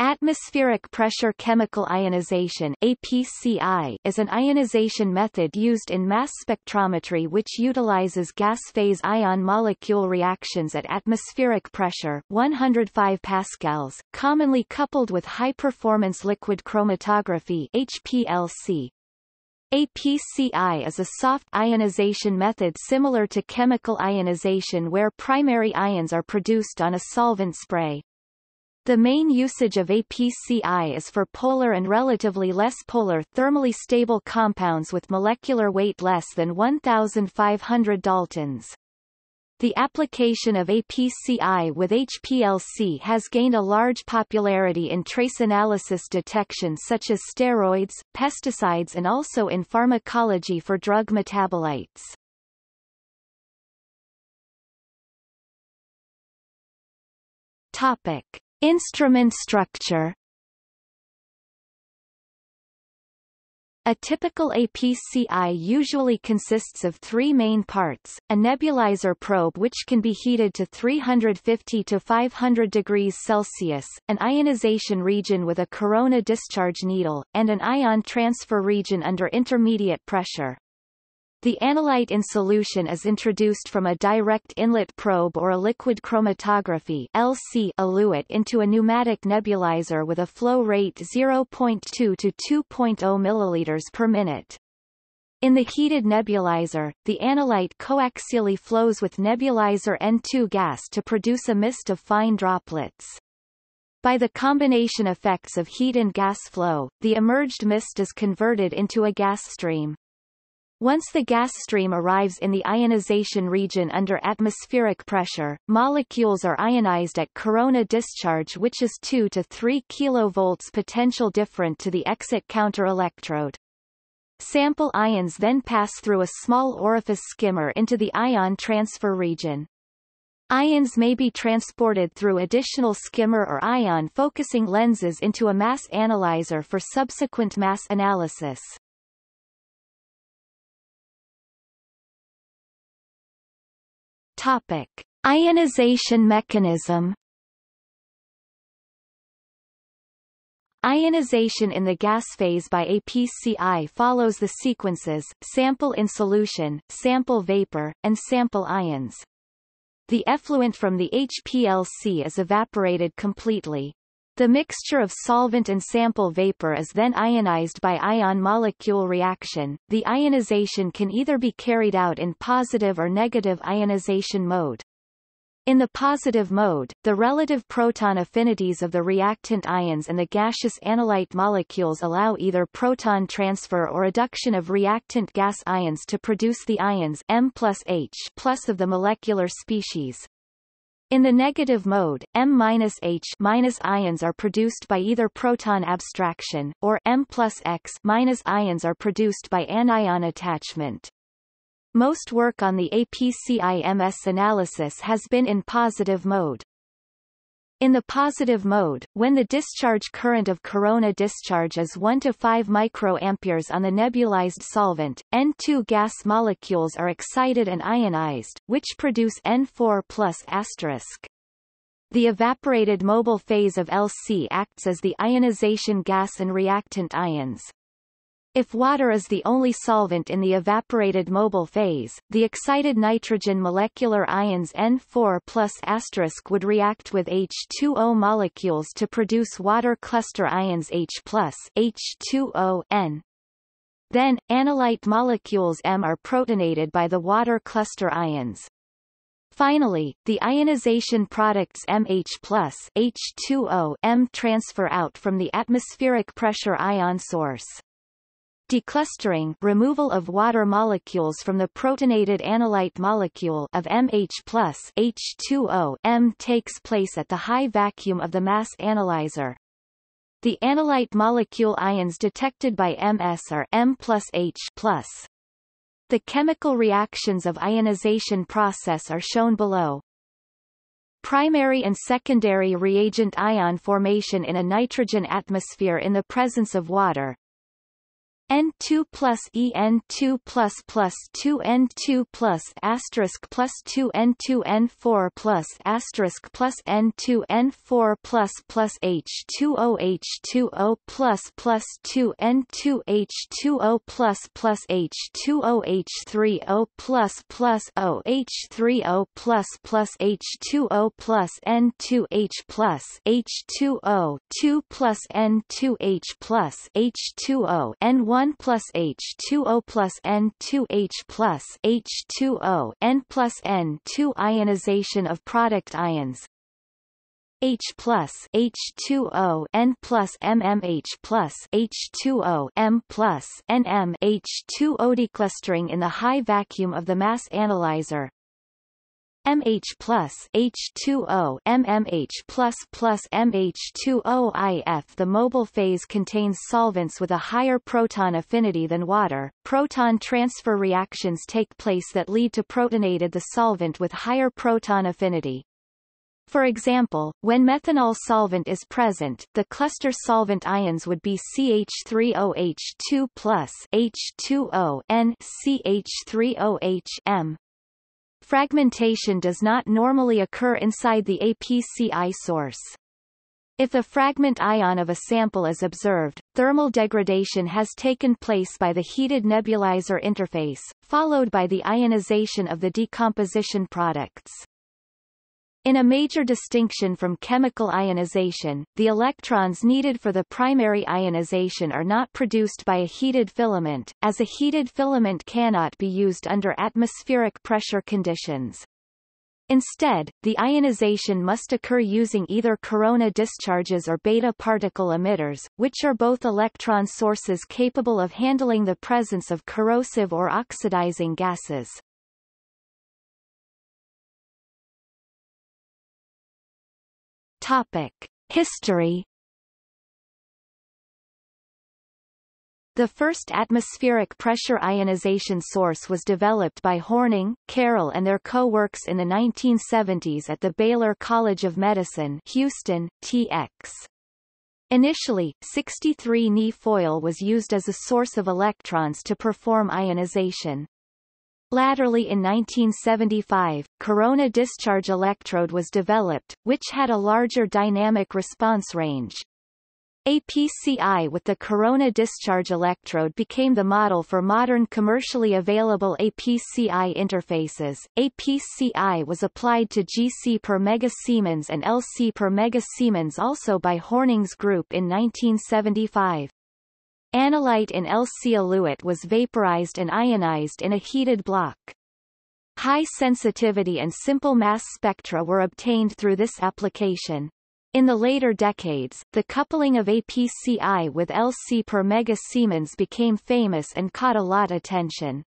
Atmospheric pressure chemical ionization APCI is an ionization method used in mass spectrometry which utilizes gas phase ion molecule reactions at atmospheric pressure 105 pascals, commonly coupled with high-performance liquid chromatography HPLC. APCI is a soft ionization method similar to chemical ionization where primary ions are produced on a solvent spray. The main usage of APCI is for polar and relatively less polar thermally stable compounds with molecular weight less than 1,500 daltons. The application of APCI with HPLC has gained a large popularity in trace analysis detection such as steroids, pesticides and also in pharmacology for drug metabolites. Topic. Instrument structure A typical APCI usually consists of three main parts, a nebulizer probe which can be heated to 350 to 500 degrees Celsius, an ionization region with a corona discharge needle, and an ion transfer region under intermediate pressure. The analyte in solution is introduced from a direct inlet probe or a liquid chromatography LC eluate into a pneumatic nebulizer with a flow rate 0.2 to 2.0 milliliters per minute. In the heated nebulizer, the analyte coaxially flows with nebulizer N2 gas to produce a mist of fine droplets. By the combination effects of heat and gas flow, the emerged mist is converted into a gas stream. Once the gas stream arrives in the ionization region under atmospheric pressure, molecules are ionized at corona discharge which is 2 to 3 kV potential different to the exit counter electrode. Sample ions then pass through a small orifice skimmer into the ion transfer region. Ions may be transported through additional skimmer or ion focusing lenses into a mass analyzer for subsequent mass analysis. Topic. Ionization mechanism Ionization in the gas phase by APCI follows the sequences, sample in solution, sample vapor, and sample ions. The effluent from the HPLC is evaporated completely. The mixture of solvent and sample vapor is then ionized by ion-molecule reaction. The ionization can either be carried out in positive or negative ionization mode. In the positive mode, the relative proton affinities of the reactant ions and the gaseous analyte molecules allow either proton transfer or adduction of reactant gas ions to produce the ions M plus H plus of the molecular species. In the negative mode, M-H ions are produced by either proton abstraction, or M plus X ions are produced by anion attachment. Most work on the APCI-MS analysis has been in positive mode. In the positive mode, when the discharge current of corona discharge is 1 to 5 microamperes on the nebulized solvent, N2 gas molecules are excited and ionized, which produce N4 plus asterisk. The evaporated mobile phase of LC acts as the ionization gas and reactant ions. If water is the only solvent in the evaporated mobile phase, the excited nitrogen molecular ions N4 plus asterisk would react with H2O molecules to produce water cluster ions H plus H2O N. Then, analyte molecules M are protonated by the water cluster ions. Finally, the ionization products MH H2O M transfer out from the atmospheric pressure ion source. Declustering removal of water molecules from the protonated analyte molecule of MH H2O M takes place at the high vacuum of the mass analyzer. The analyte molecule ions detected by MS are M plus H plus. The chemical reactions of ionization process are shown below. Primary and secondary reagent ion formation in a nitrogen atmosphere in the presence of water, N2 plus En2 plus plus 2 N2 plus asterisk plus 2 N2 N4 plus asterisk plus N2 N4 plus plus H2O H2O plus plus 2 N2 H2O plus plus H2O H3O plus plus O H3O plus plus H2O plus N2 H plus H2O 2 plus N2 H plus H2O N1 1 plus H2O plus N2H plus H2O N plus N2 ionization of product ions. H plus H2O N plus MMH plus H2O M plus NM H2O declustering in the high vacuum of the mass analyzer MH plus H2O MMH plus plus MH2OIF The mobile phase contains solvents with a higher proton affinity than water. Proton transfer reactions take place that lead to protonated the solvent with higher proton affinity. For example, when methanol solvent is present, the cluster solvent ions would be CH3OH2 plus H2O N CH3OH M Fragmentation does not normally occur inside the APCI source. If a fragment ion of a sample is observed, thermal degradation has taken place by the heated nebulizer interface, followed by the ionization of the decomposition products. In a major distinction from chemical ionization, the electrons needed for the primary ionization are not produced by a heated filament, as a heated filament cannot be used under atmospheric pressure conditions. Instead, the ionization must occur using either corona discharges or beta particle emitters, which are both electron sources capable of handling the presence of corrosive or oxidizing gases. Topic: History The first atmospheric pressure ionization source was developed by Horning, Carroll and their co-works in the 1970s at the Baylor College of Medicine Houston, TX. Initially, 63 Ni foil was used as a source of electrons to perform ionization. Latterly in 1975, corona discharge electrode was developed, which had a larger dynamic response range. APCI with the corona discharge electrode became the model for modern commercially available APCI interfaces. APCI was applied to GC per megasiemens and LC per megasiemens also by Horning's group in 1975. Analyte in LC eluate was vaporized and ionized in a heated block. High sensitivity and simple mass spectra were obtained through this application. In the later decades, the coupling of APCI with LC per megasiemens became famous and caught a lot attention.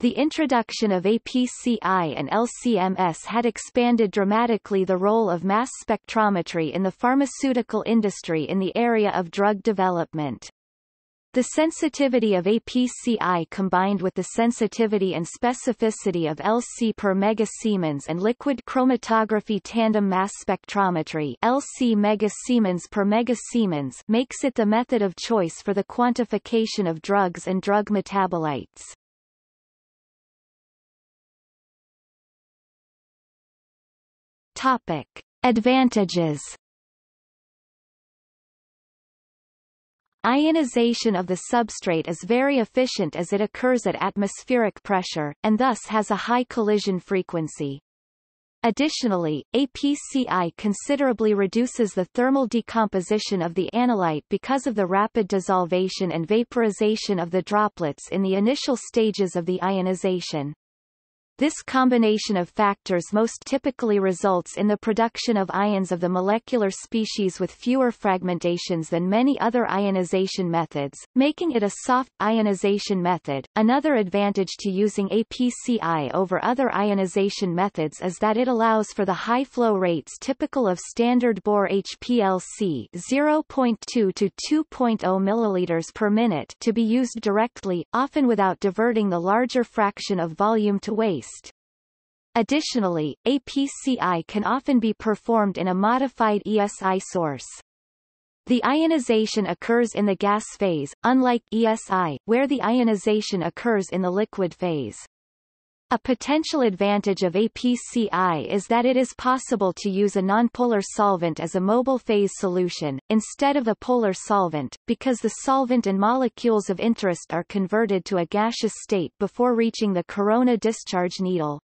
The introduction of APCI and LCMS had expanded dramatically the role of mass spectrometry in the pharmaceutical industry in the area of drug development. The sensitivity of APCI combined with the sensitivity and specificity of LC per megasiemens and liquid chromatography tandem mass spectrometry LC megasiemens per makes it the method of choice for the quantification of drugs and drug metabolites. Topic. Advantages Ionization of the substrate is very efficient as it occurs at atmospheric pressure, and thus has a high collision frequency. Additionally, APCI considerably reduces the thermal decomposition of the analyte because of the rapid desolvation and vaporization of the droplets in the initial stages of the ionization. This combination of factors most typically results in the production of ions of the molecular species with fewer fragmentations than many other ionization methods, making it a soft ionization method. Another advantage to using APCI over other ionization methods is that it allows for the high flow rates typical of standard bore HPLC 0.2 to 2.0 milliliters per minute to be used directly, often without diverting the larger fraction of volume to waste Additionally, APCI can often be performed in a modified ESI source. The ionization occurs in the gas phase, unlike ESI, where the ionization occurs in the liquid phase. A potential advantage of APCI is that it is possible to use a nonpolar solvent as a mobile phase solution, instead of a polar solvent, because the solvent and molecules of interest are converted to a gaseous state before reaching the corona discharge needle.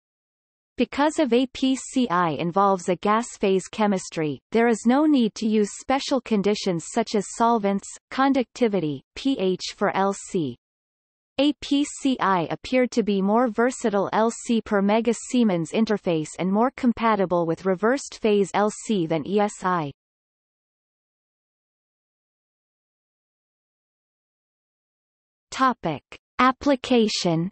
Because of APCI involves a gas phase chemistry, there is no need to use special conditions such as solvents, conductivity, pH for LC. APCI appeared to be more versatile LC per mega Siemens interface and more compatible with reversed phase LC than ESI. Topic. Application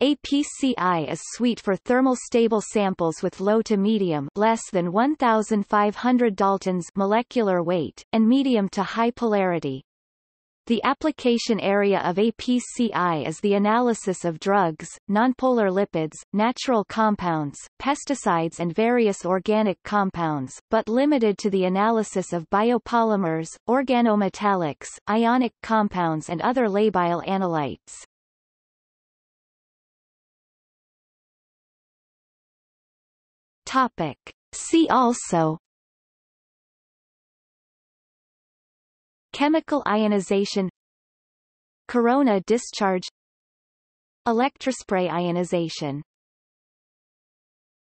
APCI is sweet for thermal stable samples with low to medium less than 1500 daltons molecular weight and medium to high polarity. The application area of APCI is the analysis of drugs, nonpolar lipids, natural compounds, pesticides and various organic compounds, but limited to the analysis of biopolymers, organometallics, ionic compounds and other labile analytes. Topic. See also Chemical ionization Corona discharge Electrospray ionization